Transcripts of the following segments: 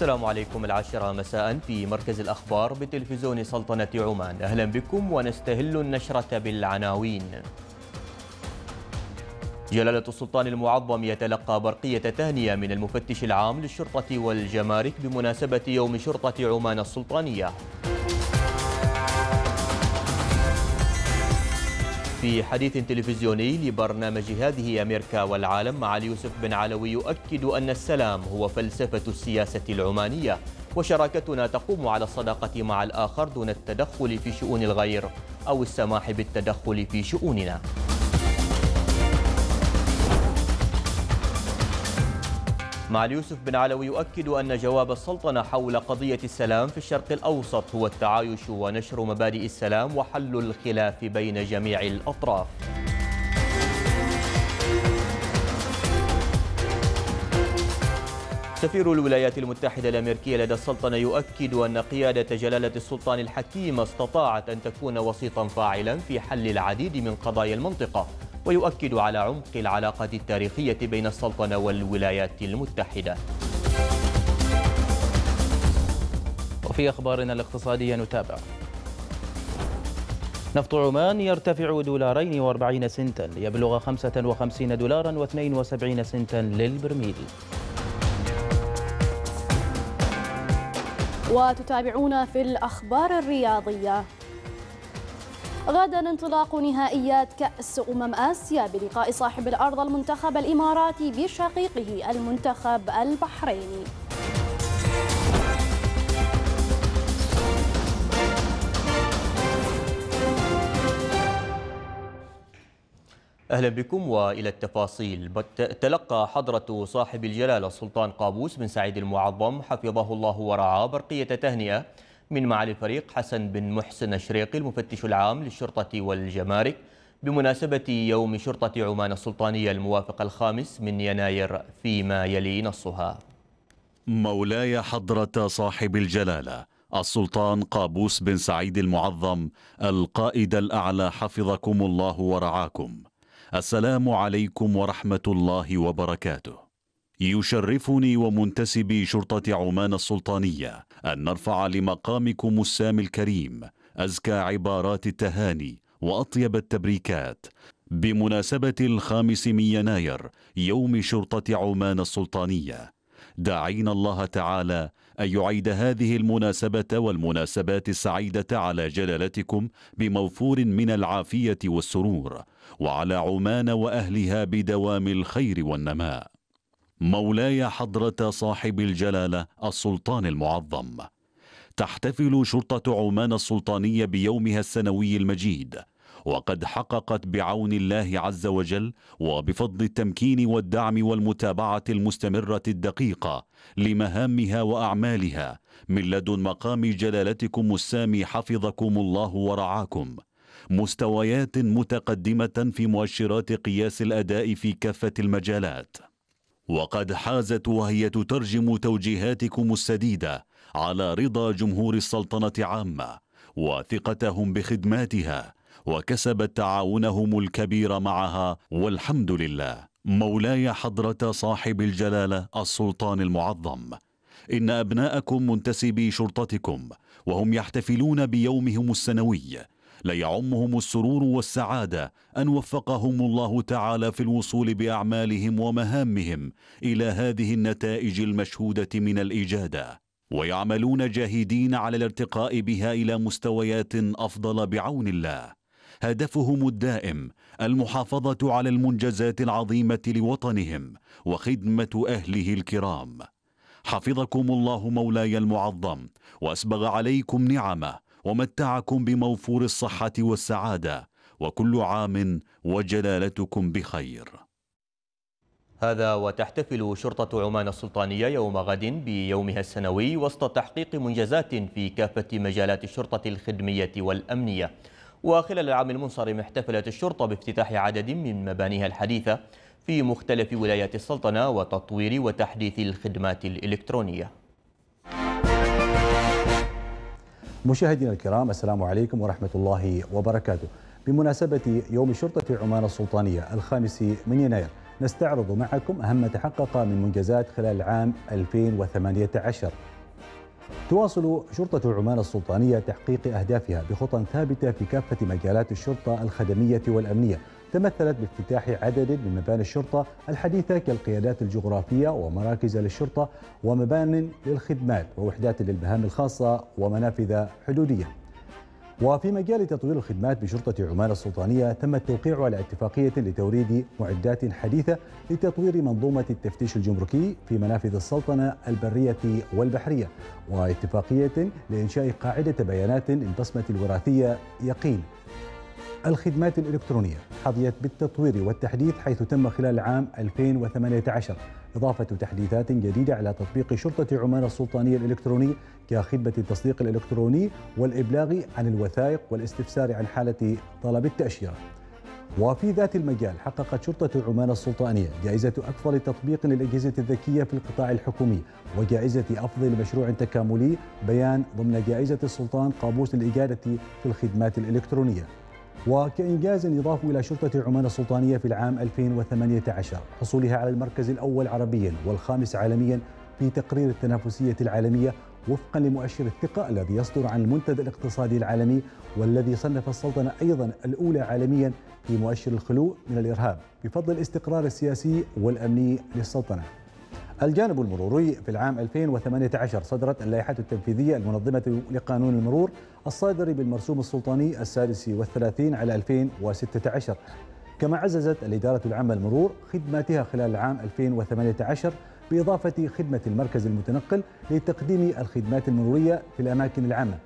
السلام عليكم العاشرة. مساء في مركز الأخبار بتلفزيون سلطنة عمان. أهلا بكم ونستهل النشرة بالعناوين. جلالة السلطان المعظم يتلقى برقية تهنئة من المفتش العام للشرطة والجمارك بمناسبة يوم شرطة عمان السلطانية. في حديث تلفزيوني لبرنامج هذه أمريكا والعالم مع يوسف بن علوي يؤكد أن السلام هو فلسفة السياسة العمانية وشراكتنا تقوم على الصداقة مع الآخر دون التدخل في شؤون الغير أو السماح بالتدخل في شؤوننا. مع يوسف بن علوي يؤكد أن جواب السلطنة حول قضية السلام في الشرق الأوسط هو التعايش ونشر مبادئ السلام وحل الخلاف بين جميع الأطراف. سفير الولايات المتحدة الأمريكية لدى السلطنة. يؤكد أن قيادة جلالة السلطان الحكيم استطاعت أن تكون وسيطا فاعلا في حل العديد من قضايا المنطقة ويؤكد على عمق العلاقات التاريخية بين السلطنة والولايات المتحدة. وفي أخبارنا الاقتصادية نتابع. نفط عمان يرتفع دولارين وأربعين سنتا ليبلغ خمسة وخمسين دولارا واثنين وسبعين سنتا للبرميل. وتتابعون في الأخبار الرياضية. غدا انطلاق نهائيات كأس أمم آسيا بلقاء صاحب الأرض المنتخب الإماراتي بشقيقه المنتخب البحريني. أهلا بكم وإلى التفاصيل. تلقى حضرة صاحب الجلالة السلطان قابوس بن سعيد المعظم حفظه الله ورعاه برقية تهنئة من معالي الفريق حسن بن محسن الشريقي المفتش العام للشرطة والجمارك بمناسبة يوم شرطة عمان السلطانية الموافق الخامس من يناير فيما يلي نصها. مولاي حضرة صاحب الجلالة السلطان قابوس بن سعيد المعظم القائد الأعلى حفظكم الله ورعاكم. السلام عليكم ورحمة الله وبركاته. يشرفني ومنتسبي شرطة عمان السلطانية أن نرفع لمقامكم السامي الكريم أزكى عبارات التهاني وأطيب التبريكات بمناسبة الخامس من يناير يوم شرطة عمان السلطانية. داعين الله تعالى أن يعيد هذه المناسبة والمناسبات السعيدة على جلالتكم بموفور من العافية والسرور. وعلى عمان وأهلها بدوام الخير والنماء. مولاي حضرة صاحب الجلالة السلطان المعظم. تحتفل شرطة عمان السلطانية بيومها السنوي المجيد. وقد حققت بعون الله عز وجل وبفضل التمكين والدعم والمتابعة المستمرة الدقيقة لمهامها وأعمالها. من لدن مقام جلالتكم السامي حفظكم الله ورعاكم. مستويات متقدمة في مؤشرات قياس الأداء في كافة المجالات. وقد حازت وهي تترجم توجيهاتكم السديدة على رضا جمهور السلطنة عامة وثقتهم بخدماتها وكسبت تعاونهم الكبير معها والحمد لله. مولاي حضرة صاحب الجلالة السلطان المعظم إن أبناءكم منتسبي شرطتكم وهم يحتفلون بيومهم السنوي ليعمهم السرور والسعادة أن وفقهم الله تعالى في الوصول بأعمالهم ومهامهم إلى هذه النتائج المشهودة من الإجادة. ويعملون جاهدين على الارتقاء بها إلى مستويات أفضل بعون الله. هدفهم الدائم المحافظة على المنجزات العظيمة لوطنهم وخدمة أهله الكرام. حفظكم الله مولاي المعظم وأسبغ عليكم نعمه ومتعكم بموفور الصحة والسعادة وكل عام وجلالتكم بخير. هذا وتحتفل شرطة عمان السلطانية يوم غد بيومها السنوي وسط تحقيق منجزات في كافة مجالات الشرطة الخدمية والأمنية. وخلال العام المنصرم احتفلت الشرطة بافتتاح عدد من مبانيها الحديثة في مختلف ولايات السلطنة وتطوير وتحديث الخدمات الإلكترونية. مشاهدينا الكرام السلام عليكم ورحمة الله وبركاته. بمناسبة يوم شرطة عمان السلطانية الخامس من يناير نستعرض معكم أهم ما تحقق من منجزات خلال العام 2018 تواصل شرطة عمان السلطانية تحقيق أهدافها بخطى ثابتة في كافة مجالات الشرطة الخدمية والأمنية تمثلت بافتتاح عدد من مباني الشرطة الحديثة كالقيادات الجغرافية ومراكز للشرطة ومبان للخدمات ووحدات للمهام الخاصة ومنافذ حدودية. وفي مجال تطوير الخدمات بشرطة عمان السلطانية تم التوقيع على اتفاقية لتوريد معدات حديثة لتطوير منظومة التفتيش الجمركي في منافذ السلطنة البرية والبحرية واتفاقية لإنشاء قاعدة بيانات للبصمة الوراثية يقين. الخدمات الإلكترونية. حظيت بالتطوير والتحديث حيث تم خلال العام 2018 إضافة تحديثات جديدة على تطبيق شرطة عمان السلطانية الإلكتروني كخدمة التصديق الإلكتروني والإبلاغ عن الوثائق والاستفسار عن حالة طلب التأشيرة. وفي ذات المجال حققت شرطة عمان السلطانية جائزة أفضل تطبيق للأجهزة الذكية في القطاع الحكومي وجائزة أفضل مشروع تكاملي بيان ضمن جائزة السلطان قابوس للإجادة في الخدمات الإلكترونية. وكإنجاز يضاف إلى شرطة عمان السلطانية في العام 2018 حصولها على المركز الأول عربيا والخامس عالميا في تقرير التنافسية العالمية وفقا لمؤشر الثقة الذي يصدر عن المنتدى الاقتصادي العالمي والذي صنف السلطنة أيضا الأولى عالميا في مؤشر الخلو من الإرهاب بفضل الاستقرار السياسي والأمني للسلطنة. الجانب المروري في العام 2018 صدرت اللائحة التنفيذية المنظمة لقانون المرور الصادر بالمرسوم السلطاني السادس والثلاثين على 2016 كما عززت الإدارة العامة للمرور خدماتها خلال العام 2018 بإضافة خدمة المركز المتنقل لتقديم الخدمات المرورية في الأماكن العامة.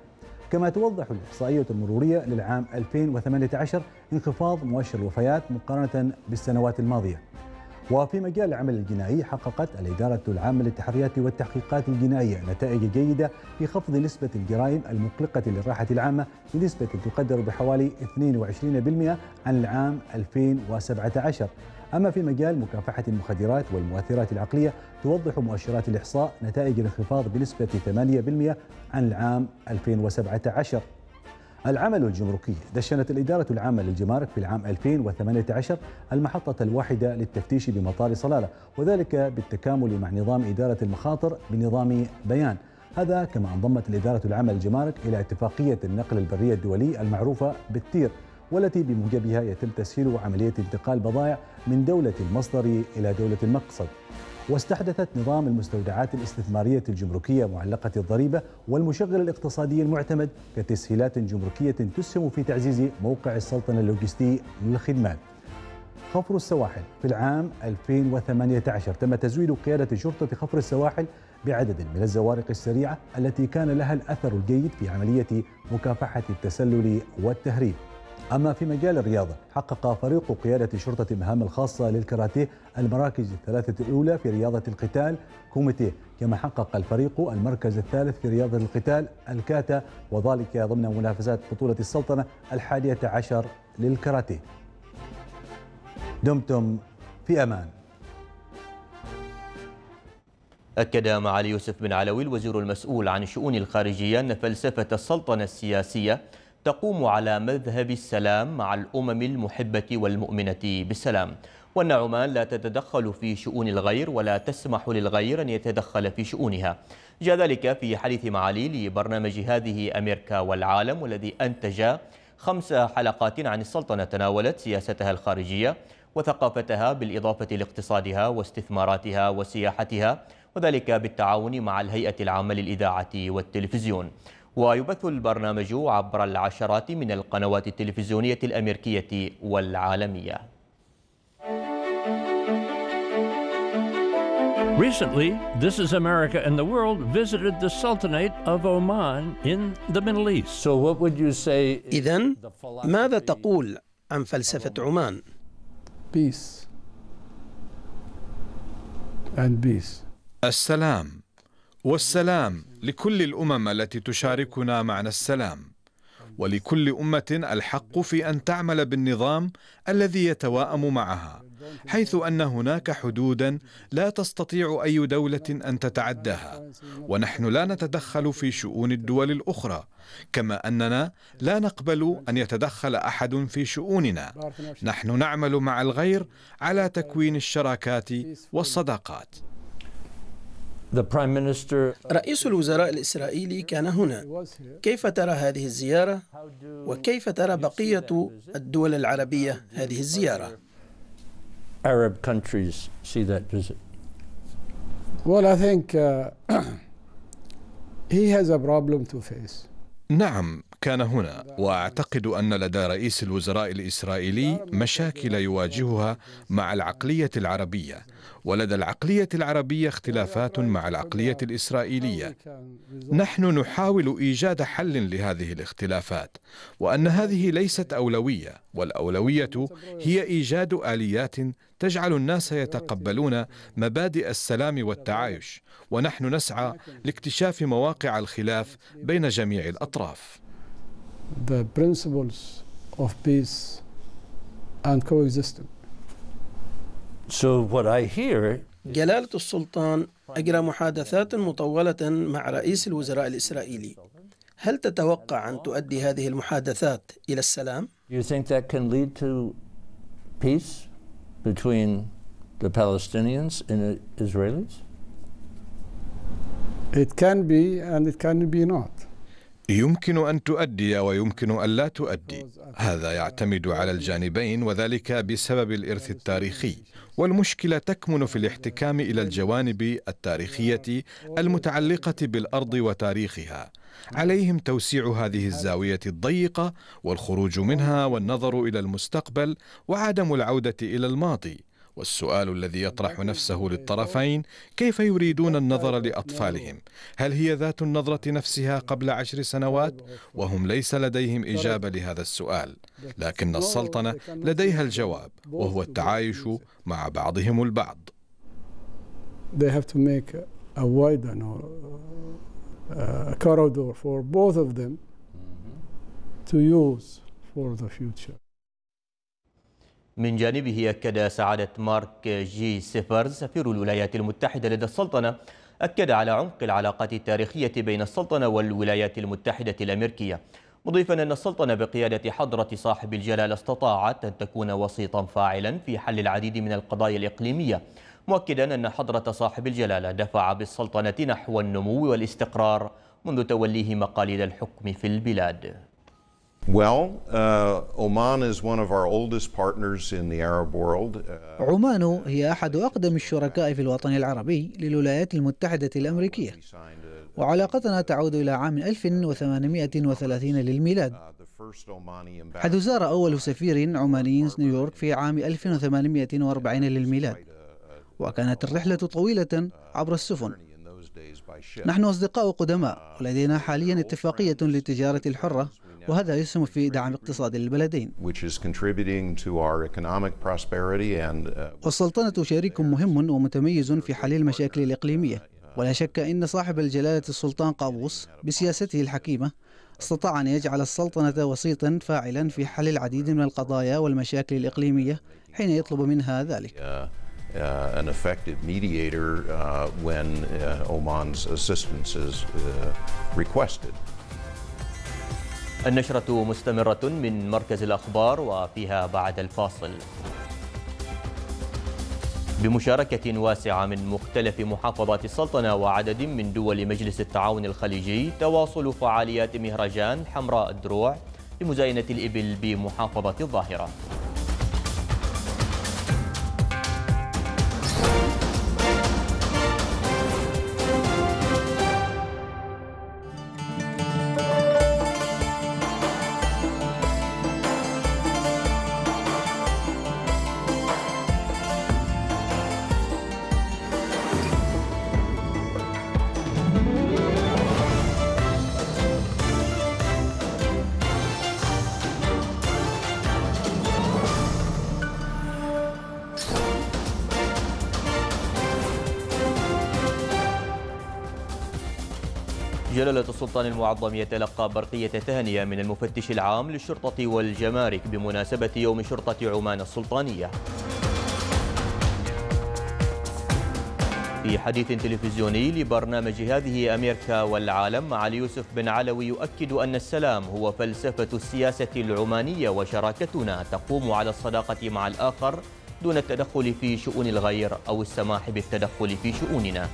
كما توضح الإحصائية المرورية للعام 2018 انخفاض مؤشر الوفيات مقارنة بالسنوات الماضية. وفي مجال العمل الجنائي حققت الإدارة العامة للتحريات والتحقيقات الجنائية نتائج جيدة في خفض نسبة الجرائم المقلقة للراحة العامة بنسبة تقدر بحوالي 22% عن العام 2017 أما في مجال مكافحة المخدرات والمؤثرات العقلية توضح مؤشرات الإحصاء نتائج الانخفاض بنسبة 8% عن العام 2017 العمل الجمركي دشنت الإدارة العامة للجمارك في العام 2018 المحطة الواحدة للتفتيش بمطار صلالة وذلك بالتكامل مع نظام إدارة المخاطر بنظام بيان. هذا كما انضمت الإدارة العامة للجمارك إلى اتفاقية النقل البري الدولي المعروفة بالتير والتي بموجبها يتم تسهيل عملية انتقال بضائع من دولة المصدر إلى دولة المقصد. واستحدثت نظام المستودعات الاستثمارية الجمركية معلقة الضريبة والمشغل الاقتصادي المعتمد كتسهيلات جمركية تسهم في تعزيز موقع السلطنة اللوجستي للخدمات. خفر السواحل في العام 2018 تم تزويد قيادة شرطة خفر السواحل بعدد من الزوارق السريعة التي كان لها الأثر الجيد في عملية مكافحة التسلل والتهريب. أما في مجال الرياضة حقق فريق قيادة شرطة المهام الخاصة للكاراتيه المراكز الثلاثة الأولى في رياضة القتال كوميتيه كما حقق الفريق المركز الثالث في رياضة القتال الكاتا وذلك ضمن منافسات بطولة السلطنة الحادية عشر للكاراتيه. دمتم في أمان. أكد معالي يوسف بن علوي الوزير المسؤول عن الشؤون الخارجية أن فلسفة السلطنة السياسية تقوم على مذهب السلام مع الأمم المحبة والمؤمنة بالسلام. وأن عمان لا تتدخل في شؤون الغير ولا تسمح للغير أن يتدخل في شؤونها. جاء ذلك في حديث معالي لبرنامج هذه أمريكا والعالم والذي أنتج خمس حلقات عن السلطنة. تناولت سياستها الخارجية وثقافتها بالإضافة لاقتصادها واستثماراتها وسياحتها وذلك بالتعاون مع الهيئة العامة للإذاعة والتلفزيون. ويبث البرنامج عبر العشرات من القنوات التلفزيونية الأمريكية والعالمية Recently, This is America and the World visited the Sultanate of Oman in the Middle East. So what would you say إذن ماذا تقول عن فلسفة عمان؟ Peace and peace. السلام والسلام لكل الأمم التي تشاركنا معنى السلام. ولكل أمة الحق في أن تعمل بالنظام الذي يتواءم معها حيث أن هناك حدودا لا تستطيع أي دولة أن تتعداها. ونحن لا نتدخل في شؤون الدول الأخرى كما أننا لا نقبل أن يتدخل أحد في شؤوننا. نحن نعمل مع الغير على تكوين الشراكات والصداقات. رئيس الوزراء الإسرائيلي كان هنا كيف ترى هذه الزيارة وكيف ترى بقية الدول العربية هذه الزيارة Arab countries see that visit? Well, I think uh, he has a problem to face. نعم كان هنا وأعتقد أن لدى رئيس الوزراء الإسرائيلي مشاكل يواجهها مع العقلية العربية. ولدى العقلية العربية اختلافات مع العقلية الإسرائيلية. نحن نحاول إيجاد حل لهذه الاختلافات وأن هذه ليست أولوية والأولوية هي إيجاد آليات تجعل الناس يتقبلون مبادئ السلام والتعايش. ونحن نسعى لاكتشاف مواقع الخلاف بين جميع الأطراف. The principles of peace and coexistence. So what I hear جلالة السلطان أجرى محادثات مطولة مع رئيس الوزراء الإسرائيلي هل تتوقع أن تؤدي هذه المحادثات إلى السلام؟ you think that can lead to peace between the Palestinians and the Israelis? It can be and it can be not. يمكن أن تؤدي ويمكن أن لا تؤدي. هذا يعتمد على الجانبين وذلك بسبب الإرث التاريخي. والمشكلة تكمن في الاحتكام إلى الجوانب التاريخية المتعلقة بالأرض وتاريخها. عليهم توسيع هذه الزاوية الضيقة والخروج منها والنظر إلى المستقبل وعدم العودة إلى الماضي. والسؤال الذي يطرح نفسه للطرفين كيف يريدون النظر لأطفالهم؟ هل هي ذات النظرة نفسها قبل عشر سنوات؟ وهم ليس لديهم إجابة لهذا السؤال، لكن السلطنة لديها الجواب وهو التعايش مع بعضهم البعض. They have to make a wide you know, uh, corridor for both of them to use for the future. من جانبه أكد سعادة مارك جي سيفرز سفير الولايات المتحدة لدى السلطنة. أكد على عمق العلاقات التاريخية بين السلطنة والولايات المتحدة الأمريكية مضيفا أن السلطنة بقيادة حضرة صاحب الجلالة استطاعت أن تكون وسيطا فاعلا في حل العديد من القضايا الإقليمية مؤكدا أن حضرة صاحب الجلالة دفع بالسلطنة نحو النمو والاستقرار منذ توليه مقاليد الحكم في البلاد. عمان هي أحد أقدم الشركاء في الوطن العربي للولايات المتحدة الأمريكية. وعلاقتنا تعود إلى عام 1830 للميلاد. حيث زار أول سفير عماني نيويورك في عام 1840 للميلاد. وكانت الرحلة طويلة عبر السفن. نحن أصدقاء قدماء ولدينا حاليا اتفاقية للتجارة الحرة. وهذا يسهم في دعم اقتصاد البلدين. والسلطنة شريك مهم ومتميز في حل المشاكل الإقليمية. ولا شك أن صاحب الجلالة السلطان قابوس بسياسته الحكيمة استطاع أن يجعل السلطنة وسيطا فاعلا في حل العديد من القضايا والمشاكل الإقليمية حين يطلب منها ذلك. Uh, an effective mediator uh, when uh, Oman's assistance is requested. النشرة مستمرة من مركز الأخبار وفيها بعد الفاصل. بمشاركة واسعة من مختلف محافظات السلطنة وعدد من دول مجلس التعاون الخليجي تواصل فعاليات مهرجان حمراء الدروع لمزاينة الإبل بمحافظة الظاهرة. جلالة السلطان المعظم يتلقى برقية تهنئة من المفتش العام للشرطة والجمارك بمناسبة يوم شرطة عمان السلطانية. في حديث تلفزيوني لبرنامج هذه أمريكا والعالم معالي يوسف بن علوي يؤكد أن السلام هو فلسفة السياسة العمانية وشراكتنا تقوم على الصداقة مع الآخر دون التدخل في شؤون الغير أو السماح بالتدخل في شؤوننا.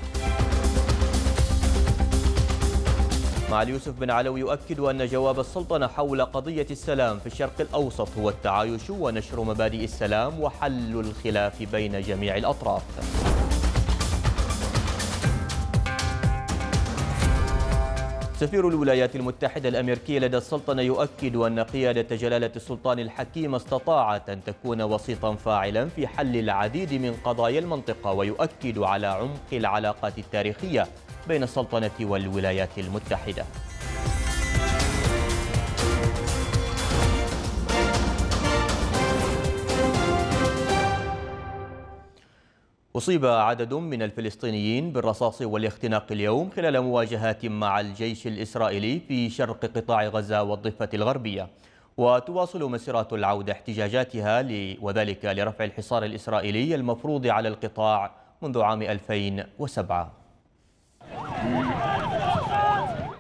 معالي يوسف بن علوي يؤكد أن جواب السلطنة حول قضية السلام في الشرق الأوسط هو التعايش ونشر مبادئ السلام وحل الخلاف بين جميع الأطراف. سفير الولايات المتحدة الأمريكية لدى السلطنة يؤكد أن قيادة جلالة السلطان الحكيم استطاعت أن تكون وسيطا فاعلا في حل العديد من قضايا المنطقة ويؤكد على عمق العلاقات التاريخية بين السلطنة والولايات المتحدة. أصيب عدد من الفلسطينيين بالرصاص والاختناق اليوم خلال مواجهات مع الجيش الإسرائيلي في شرق قطاع غزة والضفة الغربية. وتواصل مسيرات العودة احتجاجاتها وذلك لرفع الحصار الإسرائيلي المفروض على القطاع منذ عام 2007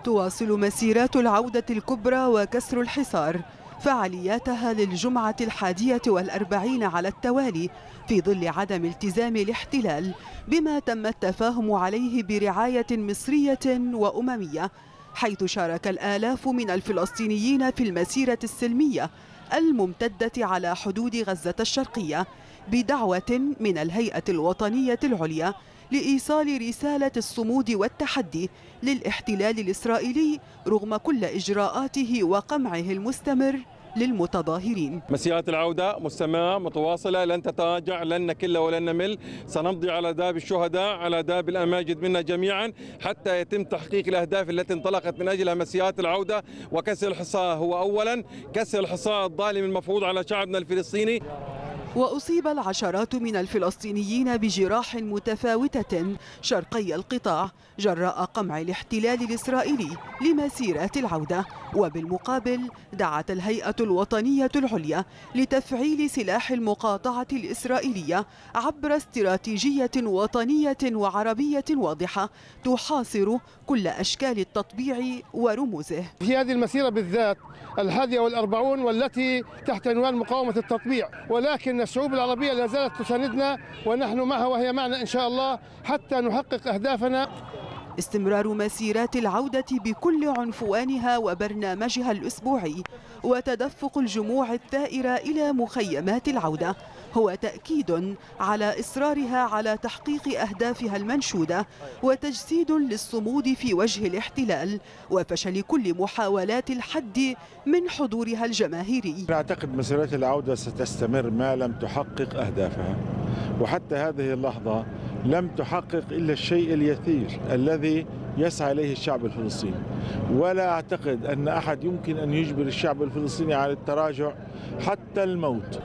تواصل مسيرات العودة الكبرى وكسر الحصار فعالياتها للجمعة الحادية والأربعين على التوالي في ظل عدم التزام الاحتلال بما تم التفاهم عليه برعاية مصرية وأممية حيث شارك الآلاف من الفلسطينيين في المسيرة السلمية الممتدة على حدود غزة الشرقية بدعوة من الهيئة الوطنية العليا لإيصال رسالة الصمود والتحدي للاحتلال الإسرائيلي رغم كل إجراءاته وقمعه المستمر للمتظاهرين. مسيرة العودة مستمرة متواصلة لن تتراجع لن نكل ولن نمل. سنمضي على داب الشهداء على داب الأماجد منا جميعا حتى يتم تحقيق الأهداف التي انطلقت من أجلها مسيرات العودة. وكسر الحصار هو أولا. كسر الحصار الظالم المفروض على شعبنا الفلسطيني. وأصيب العشرات من الفلسطينيين بجراح متفاوتة شرقي القطاع جراء قمع الاحتلال الإسرائيلي لمسيرات العودة وبالمقابل دعت الهيئة الوطنية العليا لتفعيل سلاح المقاطعة الإسرائيلية عبر استراتيجية وطنية وعربية واضحة تحاصر كل أشكال التطبيع ورموزه. في هذه المسيرة بالذات الهادية والأربعون والتي تحت عنوان مقاومة التطبيع ولكن الشعوب العربية لا زالت تساندنا ونحن معها وهي معنا إن شاء الله حتى نحقق أهدافنا. استمرار مسيرات العودة بكل عنفوانها وبرنامجها الأسبوعي وتدفق الجموع الثائرة إلى مخيمات العودة. هو تأكيد على إصرارها على تحقيق أهدافها المنشودة وتجسيد للصمود في وجه الاحتلال وفشل كل محاولات الحد من حضورها الجماهيري. أعتقد مسيرات العودة ستستمر ما لم تحقق أهدافها وحتى هذه اللحظة لم تحقق إلا الشيء اليسير الذي يسعى إليه الشعب الفلسطيني. ولا أعتقد أن أحد يمكن أن يجبر الشعب الفلسطيني على التراجع حتى الموت.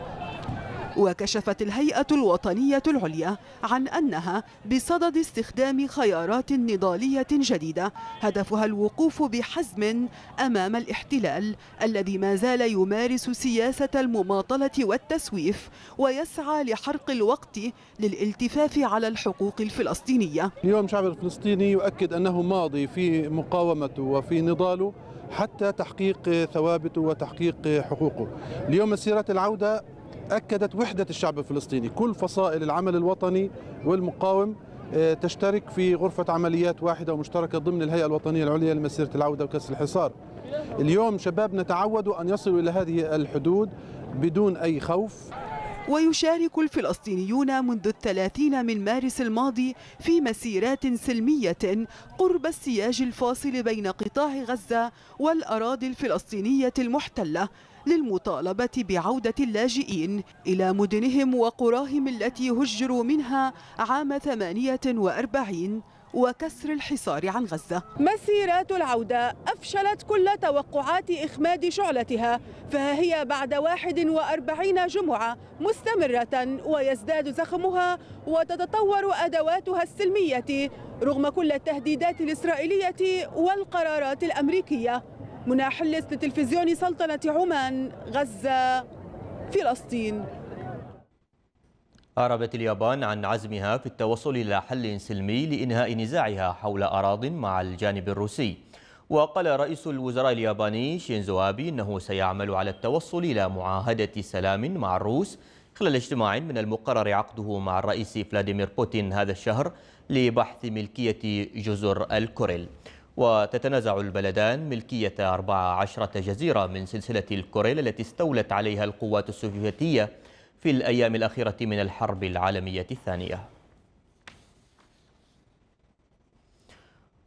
وكشفت الهيئة الوطنية العليا عن أنها بصدد استخدام خيارات نضالية جديدة هدفها الوقوف بحزم أمام الاحتلال الذي ما زال يمارس سياسة المماطلة والتسويف ويسعى لحرق الوقت للالتفاف على الحقوق الفلسطينية. اليوم الشعب الفلسطيني يؤكد أنه ماضي في مقاومته وفي نضاله حتى تحقيق ثوابته وتحقيق حقوقه. اليوم مسيرة العودة أكدت وحدة الشعب الفلسطيني. كل فصائل العمل الوطني والمقاوم تشترك في غرفة عمليات واحدة ومشتركة ضمن الهيئة الوطنية العليا لمسيرة العودة وكسر الحصار. اليوم شبابنا تعودوا أن يصلوا إلى هذه الحدود بدون أي خوف. ويشارك الفلسطينيون منذ الثلاثين من مارس الماضي في مسيرات سلمية قرب السياج الفاصل بين قطاع غزة والأراضي الفلسطينية المحتلة. للمطالبة بعودة اللاجئين إلى مدنهم وقراهم التي هجروا منها عام 48 وكسر الحصار عن غزة. مسيرات العودة أفشلت كل توقعات إخماد شعلتها فها هي بعد 41 جمعة مستمرة ويزداد زخمها وتتطور أدواتها السلمية رغم كل التهديدات الإسرائيلية والقرارات الأمريكية. منى حلس لتلفزيون سلطنة عمان غزة فلسطين. أعربت اليابان عن عزمها في التوصل إلى حل سلمي لإنهاء نزاعها حول أراض مع الجانب الروسي. وقال رئيس الوزراء الياباني شينزو آبي أنه سيعمل على التوصل إلى معاهدة سلام مع الروس خلال اجتماع من المقرر عقده مع الرئيس فلاديمير بوتين هذا الشهر لبحث ملكية جزر الكوريل. وتتنازع البلدان ملكية 14 جزيرة من سلسلة الكوريل التي استولت عليها القوات السوفيتية في الأيام الأخيرة من الحرب العالمية الثانية.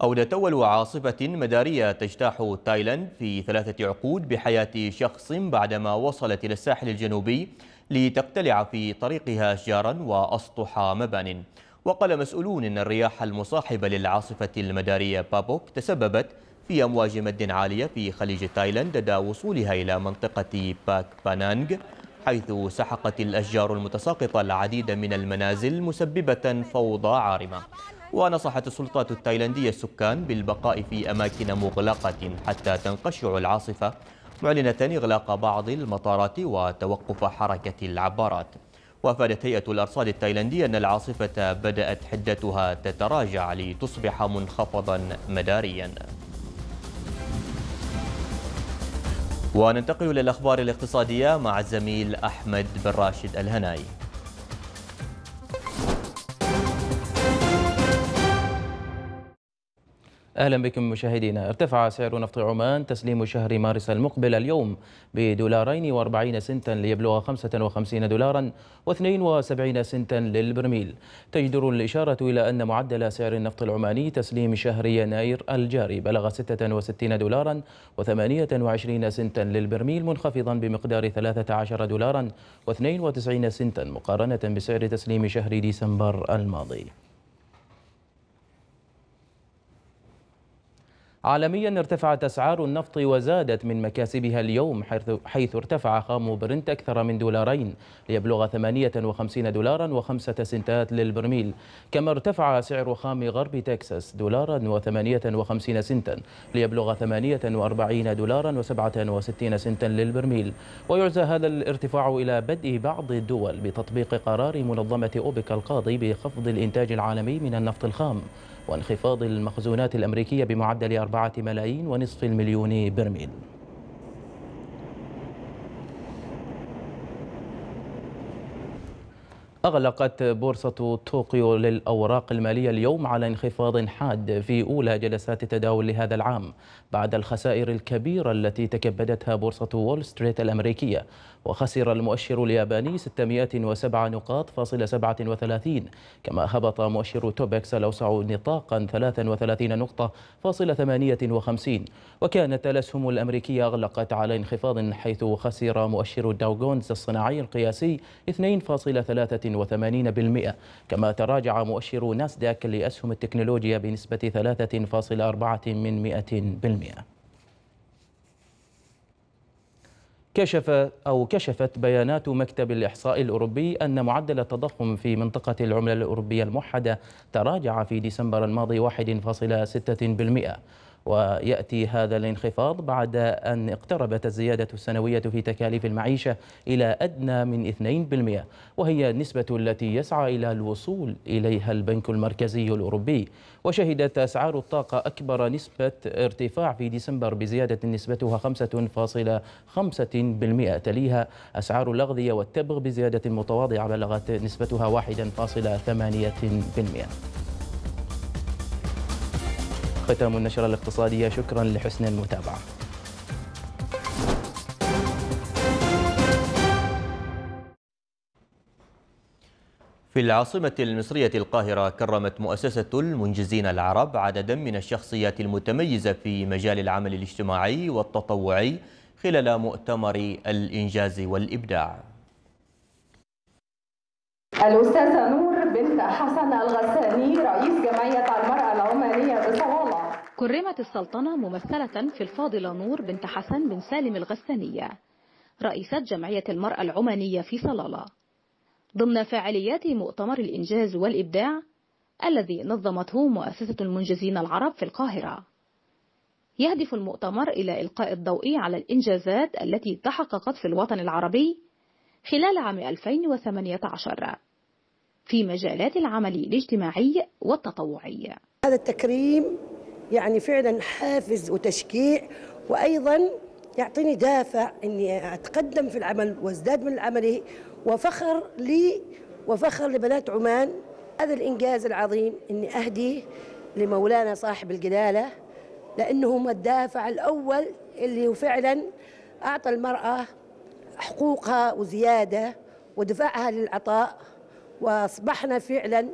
أودت أول عاصفة مدارية تجتاح تايلاند في ثلاثة عقود بحياة شخص بعدما وصلت إلى الساحل الجنوبي لتقتلع في طريقها أشجارا وأسطح مبان. وقال مسؤولون أن الرياح المصاحبة للعاصفة المدارية بابوك تسببت في أمواج مد عالية في خليج تايلاند لدى وصولها إلى منطقة باك بانانغ حيث سحقت الأشجار المتساقطة العديد من المنازل مسببة فوضى عارمة. ونصحت السلطات التايلاندية السكان بالبقاء في أماكن مغلقة حتى تنقشع العاصفة معلنة إغلاق بعض المطارات وتوقف حركة العبارات. وأفادت هيئة الأرصاد التايلاندية أن العاصفة بدأت حدتها تتراجع لتصبح منخفضا مداريا. وننتقل للأخبار الاقتصادية مع الزميل أحمد بن راشد الهنائي أهلا بكم مشاهدينا. ارتفع سعر نفط عمان تسليم شهر مارس المقبل اليوم بدولارين و40 سنتا ليبلغ 55 دولارا و72 سنتا للبرميل. تجدر الإشارة إلى أن معدل سعر النفط العماني تسليم شهر يناير الجاري بلغ 66 دولارا و28 سنتا للبرميل منخفضا بمقدار 13 دولارا و92 سنتا مقارنة بسعر تسليم شهر ديسمبر الماضي. عالميا ارتفعت أسعار النفط وزادت من مكاسبها اليوم حيث ارتفع خام برنت أكثر من دولارين ليبلغ 58 دولارا وخمسة سنتات للبرميل كما ارتفع سعر خام غرب تكساس دولارا و58 سنتا ليبلغ 48 دولارا و67 سنتا للبرميل. ويعزى هذا الارتفاع إلى بدء بعض الدول بتطبيق قرار منظمة أوبك القاضي بخفض الإنتاج العالمي من النفط الخام. وانخفاض المخزونات الأمريكية بمعدل أربعة ملايين ونصف المليون برميل. أغلقت بورصة طوكيو للأوراق المالية اليوم على انخفاض حاد في أولى جلسات التداول لهذا العام بعد الخسائر الكبيرة التي تكبدتها بورصة وول ستريت الأمريكية. وخسر المؤشر الياباني 607 نقاط فاصلة 37 كما هبط مؤشر توبكس الأوسع نطاقا 33 نقطة فاصلة 58 وكانت الأسهم الأمريكية أغلقت على انخفاض حيث خسر مؤشر الداو جونز الصناعي القياسي 2.83% كما تراجع مؤشر ناسداك لأسهم التكنولوجيا بنسبة 3.4 من 100% كشف أو كشفت بيانات مكتب الإحصاء الأوروبي أن معدل التضخم في منطقة العملة الأوروبية الموحدة تراجع في ديسمبر الماضي 1.6% ويأتي هذا الانخفاض بعد أن اقتربت الزيادة السنوية في تكاليف المعيشة إلى أدنى من 2% وهي النسبة التي يسعى إلى الوصول إليها البنك المركزي الأوروبي. وشهدت أسعار الطاقة أكبر نسبة ارتفاع في ديسمبر بزيادة نسبتها 5.5% تليها أسعار الأغذية والتبغ بزيادة متواضعة بلغت نسبتها 1.8% ختام النشرة الاقتصادية. شكرا لحسن المتابعة. في العاصمة المصرية القاهرة كرمت مؤسسة المنجزين العرب عددا من الشخصيات المتميزة في مجال العمل الاجتماعي والتطوعي خلال مؤتمر الإنجاز والإبداع. الأستاذة نور بنت حسن الغساني رئيس جمعية المرأة العمانية بصلالة كرمت السلطنة ممثلة في الفاضلة نور بنت حسن بن سالم الغسانية رئيسة جمعية المرأة العمانية في صلالة. ضمن فعاليات مؤتمر الإنجاز والإبداع الذي نظمته مؤسسة المنجزين العرب في القاهرة. يهدف المؤتمر إلى إلقاء الضوء على الإنجازات التي تحققت في الوطن العربي خلال عام 2018 في مجالات العمل الاجتماعي والتطوعي. هذا التكريم يعني فعلا حافز وتشجيع وأيضا يعطيني دافع أني أتقدم في العمل وأزداد من عملي وفخر لي وفخر لبنات عمان هذا الإنجاز العظيم أني أهدي لمولانا صاحب الجلالة لأنه هو الدافع الأول اللي فعلا أعطى المرأة حقوقها وزيادة ودفعها للعطاء وأصبحنا فعلا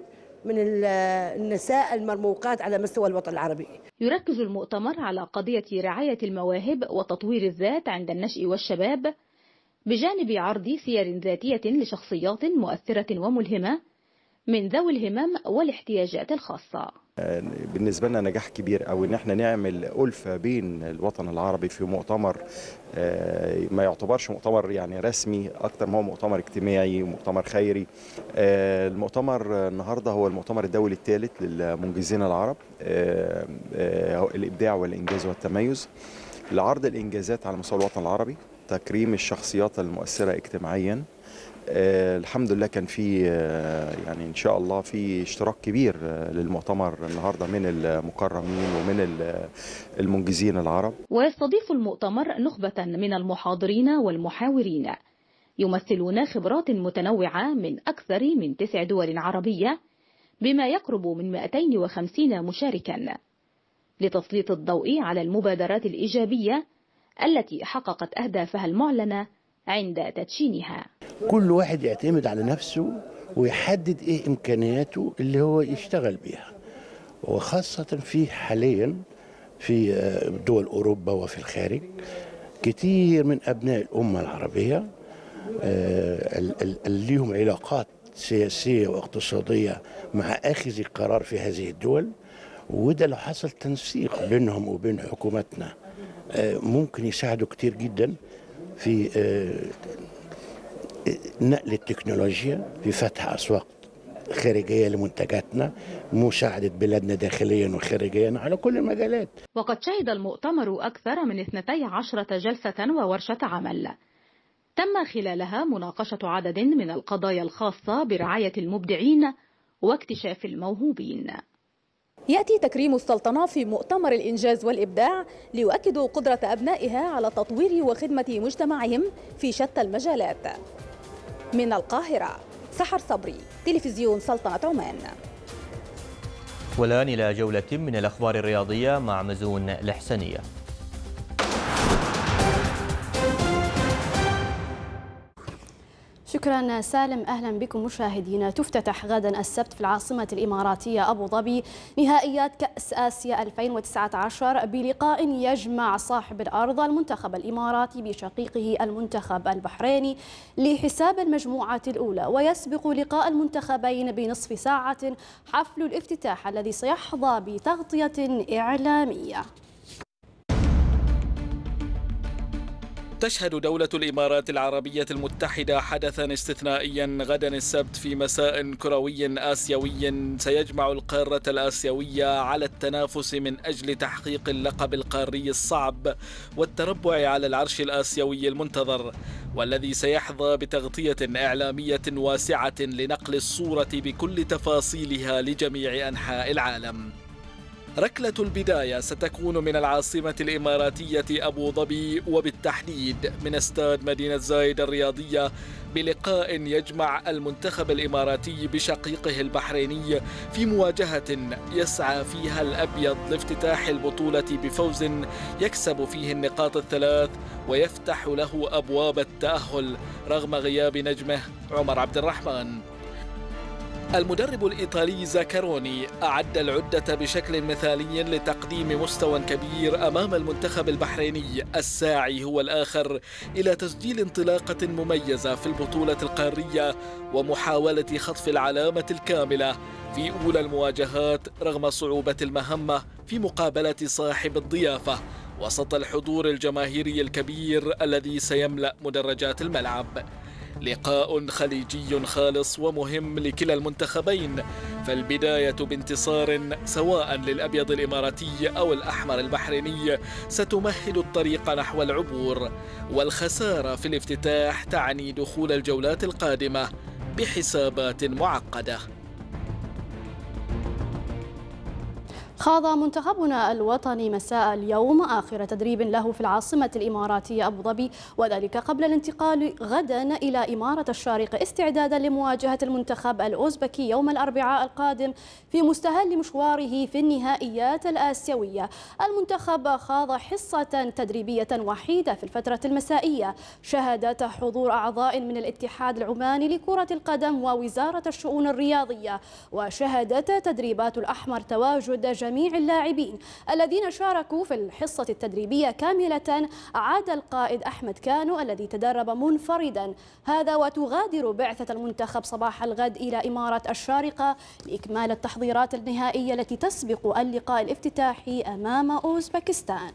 من النساء المرموقات على مستوى الوطن العربي. يركز المؤتمر على قضية رعاية المواهب وتطوير الذات عند النشء والشباب بجانب عرض سير ذاتية لشخصيات مؤثرة وملهمة من ذوي الهمم والاحتياجات الخاصة. بالنسبة لنا نجاح كبير أو إن إحنا نعمل ألفة بين الوطن العربي في مؤتمر ما يعتبرش مؤتمر يعني رسمي أكتر ما هو مؤتمر اجتماعي ومؤتمر خيري. المؤتمر النهاردة هو المؤتمر الدولي الثالث للمنجزين العرب الإبداع والإنجاز والتميز. لعرض الإنجازات على مستوى الوطن العربي تكريم الشخصيات المؤثرة اجتماعيا. آه الحمد لله كان في آه يعني إن شاء الله في اشتراك كبير آه للمؤتمر النهارده من المكرمين ومن المنجزين العرب. ويستضيف المؤتمر نخبة من المحاضرين والمحاورين. يمثلون خبرات متنوعة من أكثر من تسع دول عربية بما يقرب من 250 مشاركا. لتسليط الضوء على المبادرات الإيجابية التي حققت أهدافها المعلنة عند تدشينها. كل واحد يعتمد على نفسه ويحدد إيه إمكانياته اللي هو يشتغل بيها. وخاصة في حاليا في دول أوروبا وفي الخارج كتير من أبناء الأمة العربية اللي لهم علاقات سياسية واقتصادية مع اخذ القرار في هذه الدول. وده لو حصل تنسيق بينهم وبين حكوماتنا ممكن يساعدوا كتير جدا. في نقل التكنولوجيا في فتح أسواق خارجية لمنتجاتنا مساعدة بلادنا داخليا وخارجيا على كل المجالات. وقد شهد المؤتمر أكثر من 12 جلسة وورشة عمل. تم خلالها مناقشة عدد من القضايا الخاصة برعاية المبدعين واكتشاف الموهوبين. يأتي تكريم السلطنة في مؤتمر الإنجاز والإبداع ليؤكدوا قدرة أبنائها على تطوير وخدمة مجتمعهم في شتى المجالات. من القاهرة سحر صبري تلفزيون سلطنة عمان. والآن إلى جولة من الأخبار الرياضية مع مزون الحسنية. شكرا سالم. أهلا بكم مشاهدينا تفتتح غدا السبت في العاصمة الإماراتية أبو ظبي نهائيات كأس آسيا 2019 بلقاء يجمع صاحب الأرض المنتخب الإماراتي بشقيقه المنتخب البحريني لحساب المجموعة الأولى ويسبق لقاء المنتخبين بنصف ساعة حفل الافتتاح الذي سيحظى بتغطية إعلامية. تشهد دولة الإمارات العربية المتحدة حدثا استثنائيا غدا السبت في مساء كروي آسيوي. سيجمع القارة الآسيوية على التنافس من أجل تحقيق اللقب القاري الصعب والتربع على العرش الآسيوي المنتظر والذي سيحظى بتغطية إعلامية واسعة لنقل الصورة بكل تفاصيلها لجميع أنحاء العالم. ركلة البداية ستكون من العاصمة الإماراتية أبو ظبي وبالتحديد من استاد مدينة زايد الرياضية بلقاء يجمع المنتخب الإماراتي بشقيقه البحريني في مواجهة يسعى فيها الأبيض لافتتاح البطولة بفوز يكسب فيه النقاط الثلاث ويفتح له أبواب التأهل رغم غياب نجمه عمر عبد الرحمن. المدرب الإيطالي زاكاروني أعد العدة بشكل مثالي لتقديم مستوى كبير أمام المنتخب البحريني الساعي هو الآخر إلى تسجيل انطلاقة مميزة في البطولة القارية ومحاولة خطف العلامة الكاملة في أولى المواجهات رغم صعوبة المهمة في مقابلة صاحب الضيافة وسط الحضور الجماهيري الكبير الذي سيملأ مدرجات الملعب. لقاء خليجي خالص ومهم لكلا المنتخبين فالبداية بانتصار سواء للأبيض الإماراتي أو الأحمر البحريني ستمهد الطريق نحو العبور والخسارة في الافتتاح تعني دخول الجولات القادمة بحسابات معقدة. خاض منتخبنا الوطني مساء اليوم آخر تدريب له في العاصمة الإماراتية أبو ظبي وذلك قبل الانتقال غدا إلى إمارة الشارقة استعدادا لمواجهة المنتخب الأوزبكي يوم الأربعاء القادم في مستهل مشواره في النهائيات الآسيوية. المنتخب خاض حصة تدريبية وحيدة في الفترة المسائية. شهدت حضور أعضاء من الاتحاد العماني لكرة القدم ووزارة الشؤون الرياضية وشهدت تدريبات الأحمر تواجد جميع اللاعبين الذين شاركوا في الحصة التدريبية كاملة عاد القائد أحمد كانو الذي تدرب منفردا. هذا وتغادر بعثة المنتخب صباح الغد إلى إمارة الشارقة لإكمال التحضيرات النهائية التي تسبق اللقاء الافتتاحي أمام أوزبكستان.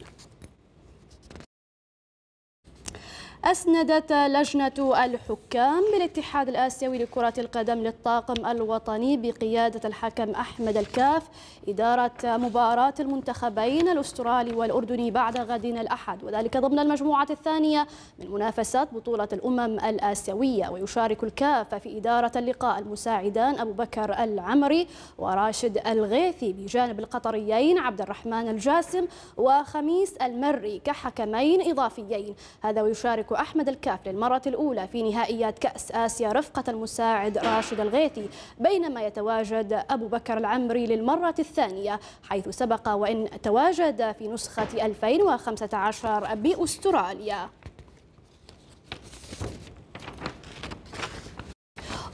أسندت لجنة الحكام بالاتحاد الآسيوي لكرة القدم للطاقم الوطني بقيادة الحكم أحمد الكاف إدارة مباراة المنتخبين الأسترالي والأردني بعد غد الأحد. وذلك ضمن المجموعة الثانية من منافسات بطولة الأمم الآسيوية. ويشارك الكاف في إدارة اللقاء المساعدان أبو بكر العمري وراشد الغيثي بجانب القطريين عبد الرحمن الجاسم وخميس المري كحكمين إضافيين. هذا ويشارك أحمد الكاف للمرة الأولى في نهائيات كأس آسيا رفقة المساعد راشد الغيثي بينما يتواجد أبو بكر العمري للمرة الثانية حيث سبق وإن تواجد في نسخة 2015 بأستراليا.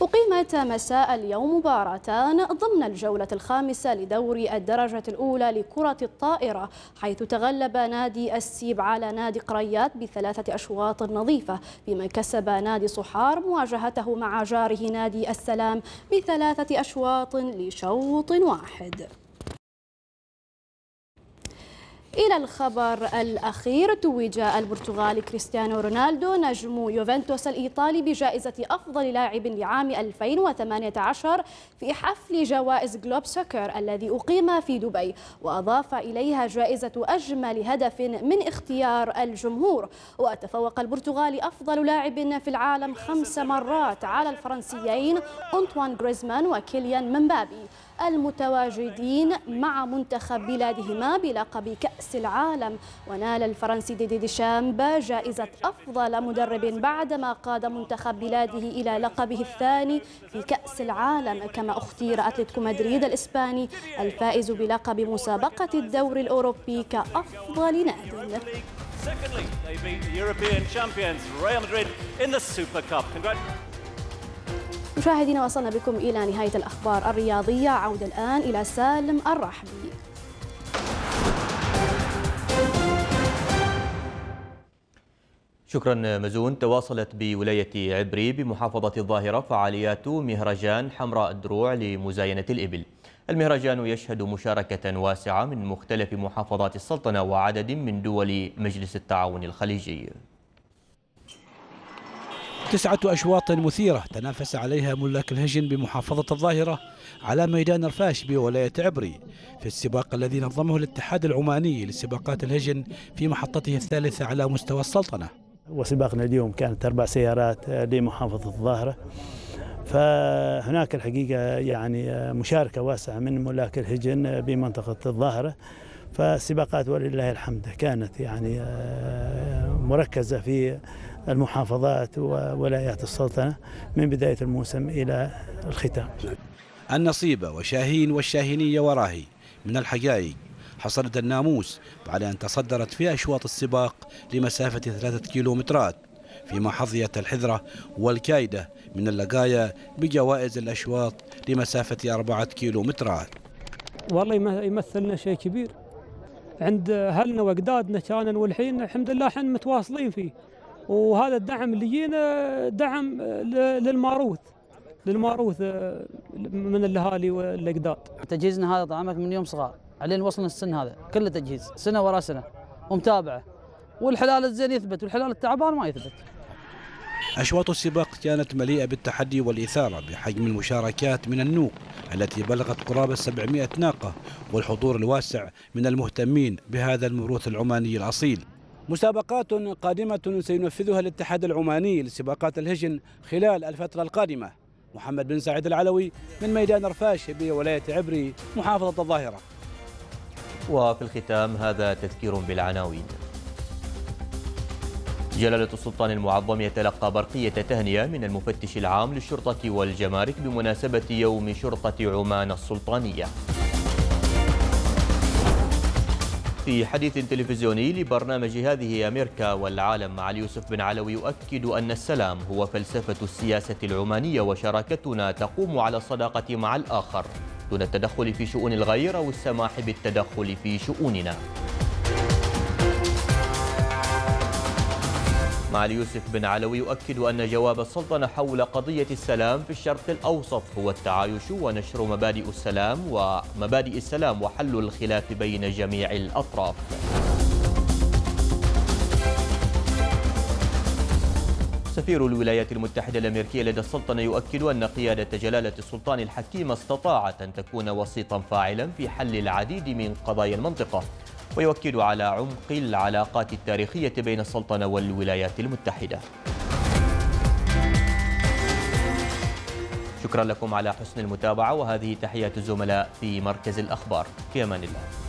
أقيمت مساء اليوم مباراتان ضمن الجولة الخامسة لدوري الدرجة الأولى لكرة الطائرة حيث تغلب نادي السيب على نادي قريات بثلاثة أشواط نظيفة بما كسب نادي صحار مواجهته مع جاره نادي السلام بثلاثة أشواط لشوط واحد. إلى الخبر الأخير توج البرتغالي كريستيانو رونالدو نجم يوفنتوس الإيطالي بجائزة أفضل لاعب لعام 2018 في حفل جوائز جلوب سوكر الذي أقيم في دبي وأضاف إليها جائزة أجمل هدف من اختيار الجمهور. وتفوق البرتغالي أفضل لاعب في العالم خمس مرات على الفرنسيين أنطوان غريزمان وكيليان ممبابي المتواجدين مع منتخب بلادهما بلقب كأس العالم. ونال الفرنسي ديدي ديشامب جائزة أفضل مدرب بعدما قاد منتخب بلاده إلى لقبه الثاني في كأس العالم. كما اختير أتلتيكو مدريد الإسباني الفائز بلقب مسابقة الدوري الأوروبي كأفضل ناد Secondly, they beat the European champions Real Madrid in the Super Cup. مشاهدينا وصلنا بكم إلى نهاية الأخبار الرياضية. عودة الآن إلى سالم الرحبي. شكرا مزون. تواصلت بولاية عبري بمحافظة الظاهرة فعاليات مهرجان حمراء الدروع لمزاينة الإبل. المهرجان يشهد مشاركة واسعة من مختلف محافظات السلطنة وعدد من دول مجلس التعاون الخليجي. تسعة أشواط مثيرة تنافس عليها ملاك الهجن بمحافظة الظاهرة على ميدان الفاش بولاية عبري. في السباق الذي نظمه الاتحاد العماني لسباقات الهجن في محطته الثالثة على مستوى السلطنة. وسباقنا اليوم كانت أربع سيارات لمحافظة الظاهرة. فهناك الحقيقة يعني مشاركة واسعة من ملاك الهجن بمنطقة الظاهرة. فالسباقات ولله الحمد كانت يعني مركزة في المحافظات وولايات السلطنة من بداية الموسم إلى الختام. النصيبة وشاهين والشاهينية وراهي من الحقائق حصلت الناموس بعد أن تصدرت في أشواط السباق لمسافة ثلاثة كيلومترات فيما حظيت الحذرة والكايدة من اللقايا بجوائز الأشواط لمسافة أربعة كيلومترات. والله يمثلنا شيء كبير. عند أهلنا وأجدادنا كانوا والحين الحمد لله إحنا متواصلين فيه. وهذا الدعم اللي جينا دعم للماروث للماروث من الأهالي والأجداد. تجهيزنا هذا طعامك من يوم صغار علين وصلنا السن هذا كله تجهيز سنة ورا سنة ومتابعة والحلال الزين يثبت والحلال التعبان ما يثبت. أشواط السباق كانت مليئة بالتحدي والإثارة بحجم المشاركات من النوق التي بلغت قرابة 700 ناقة والحضور الواسع من المهتمين بهذا الموروث العماني الأصيل مسابقات قادمة سينفذها الاتحاد العماني لسباقات الهجن خلال الفترة القادمة. محمد بن سعيد العلوي من ميدان رفاش بولاية عبري محافظة الظاهرة. وفي الختام هذا تذكير بالعناوين. جلالة السلطان المعظم يتلقى برقية تهنئة من المفتش العام للشرطة والجمارك بمناسبة يوم شرطة عمان السلطانية. في حديث تلفزيوني لبرنامج هذه أمريكا والعالم مع اليوسف بن علوي يؤكد أن السلام هو فلسفة السياسة العمانية وشراكتنا تقوم على الصداقة مع الآخر دون التدخل في شؤون الغير أو السماح بالتدخل في شؤوننا. مع اليوسف بن علوي يؤكد أن جواب السلطنة حول قضية السلام في الشرق الأوسط هو التعايش ونشر مبادئ السلام ومبادئ السلام وحل الخلاف بين جميع الأطراف. سفير الولايات المتحدة الأمريكية لدى السلطنة يؤكد أن قيادة جلالة السلطان الحكيم استطاعت أن تكون وسيطا فاعلا في حل العديد من قضايا المنطقة. ويؤكد على عمق العلاقات التاريخية بين السلطنة والولايات المتحدة. شكرا لكم على حسن المتابعة وهذه تحيات الزملاء في مركز الأخبار. في أمان الله.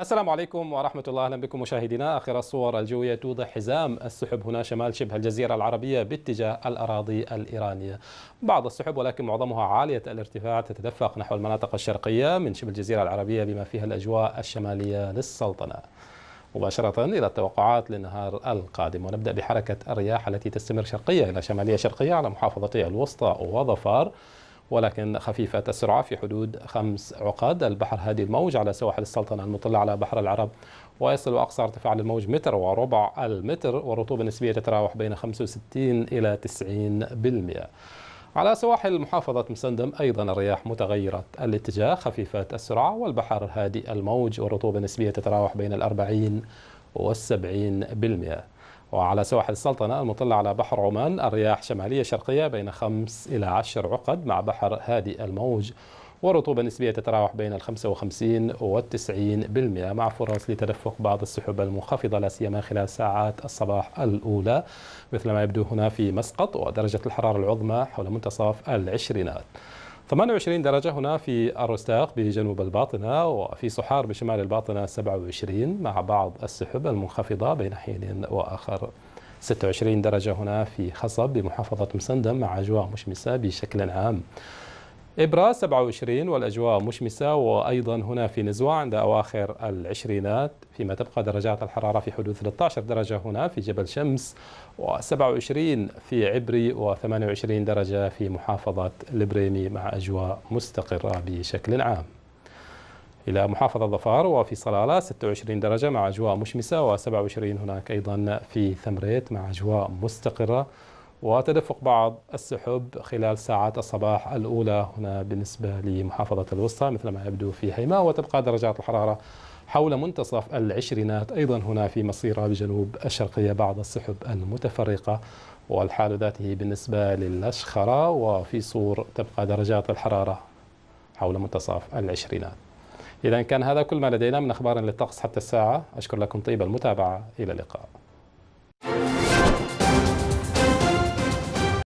السلام عليكم ورحمة الله. أهلا بكم مشاهدينا. آخر الصور الجوية توضح حزام السحب هنا شمال شبه الجزيرة العربية باتجاه الأراضي الإيرانية. بعض السحب ولكن معظمها عالية الارتفاع تتدفق نحو المناطق الشرقية من شبه الجزيرة العربية بما فيها الأجواء الشمالية للسلطنة. مباشرة إلى التوقعات للنهار القادم. ونبدأ بحركة الرياح التي تستمر شرقية إلى شمالية شرقية على محافظتي الوسطى وظفار. ولكن خفيفة السرعة في حدود خمس عقد البحر هادي الموج على سواحل السلطنة المطلة على بحر العرب ويصل أقصى ارتفاع للموج متر وربع المتر والرطوبة النسبية تتراوح بين 65 إلى 90% على سواحل محافظة مسندم أيضا الرياح متغيرة. الاتجاه خفيفة السرعة والبحر هادي الموج والرطوبة النسبية تتراوح بين الأربعين والسبعين بالمئة. وعلى سواحل السلطنة المطلة على بحر عمان الرياح شمالية شرقية بين خمس إلى عشر عقد مع بحر هادي الموج ورطوبة نسبية تتراوح بين ال 55 والتسعين بالمئة مع فرص لتدفق بعض السحب المنخفضة لا سيما خلال ساعات الصباح الأولى مثل ما يبدو هنا في مسقط ودرجة الحرارة العظمى حول منتصف العشرينات. 28 درجة هنا في الرستاق بجنوب الباطنة وفي صحار بشمال الباطنة 27 مع بعض السحب المنخفضة بين حين وآخر. 26 درجة هنا في خصب بمحافظة مسندم مع أجواء مشمسة بشكل عام. إبرة 27 والأجواء مشمسة وأيضا هنا في نزوة عند أواخر العشرينات فيما تبقى درجات الحرارة في حدود 13 درجة هنا في جبل شمس و27 في عبري و28 درجة في محافظة البريمي مع أجواء مستقرة بشكل عام. إلى محافظة ظفار وفي صلالة 26 درجة مع أجواء مشمسة و27 هناك أيضا في ثمريت مع أجواء مستقرة. وتدفق بعض السحب خلال ساعات الصباح الأولى هنا بالنسبة لمحافظة الوسطى مثل ما يبدو في هيماء وتبقى درجات الحرارة حول منتصف العشرينات. أيضا هنا في مصيرة بجنوب الشرقية بعض السحب المتفرقة والحال ذاته بالنسبة للأشخرة وفي صور تبقى درجات الحرارة حول منتصف العشرينات. إذا كان هذا كل ما لدينا من أخبار للطقس حتى الساعة. أشكر لكم طيب المتابعة. إلى اللقاء.